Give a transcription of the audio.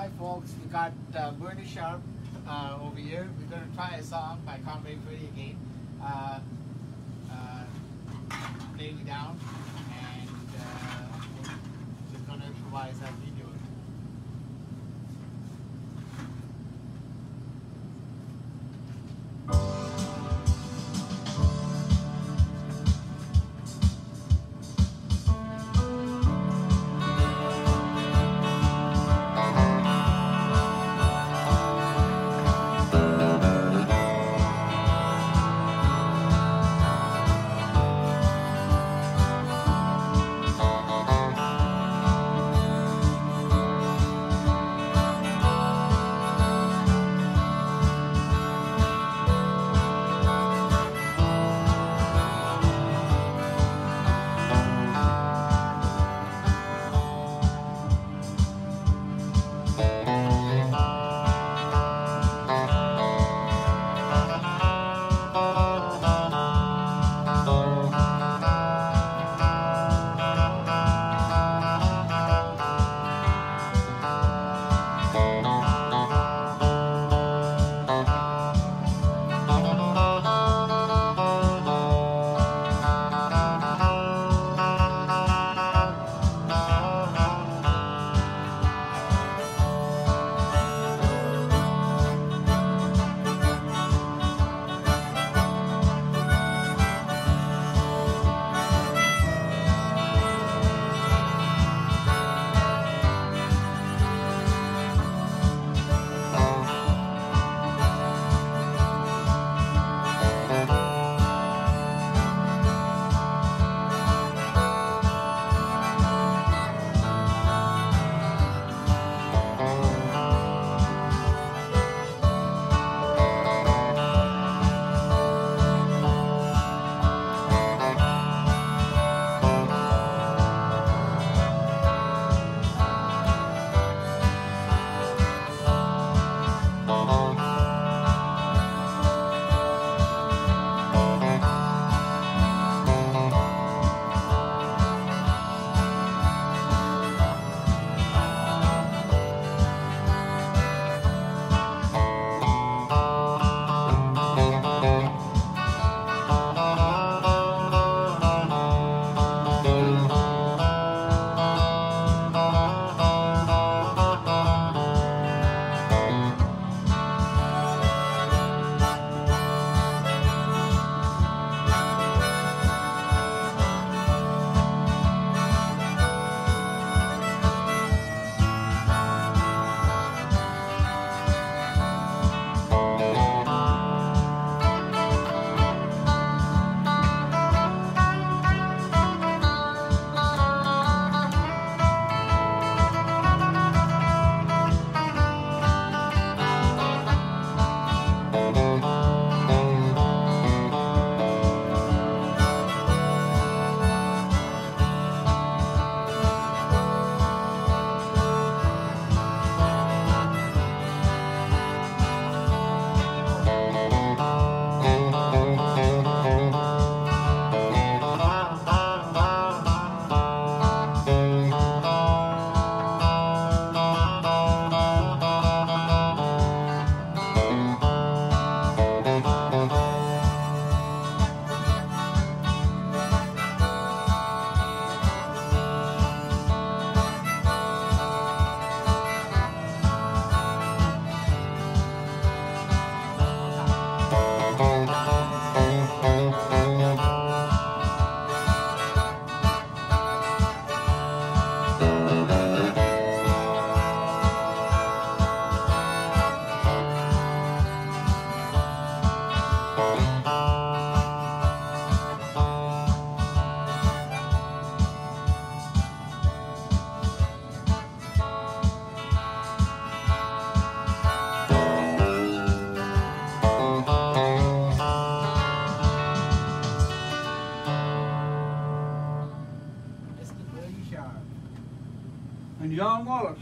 Hi folks, we got uh, Bernie Sharp uh, over here. We're gonna try a song by Conway Twitty again. Uh, uh, play me down and uh, we're gonna improvise as John Wallace.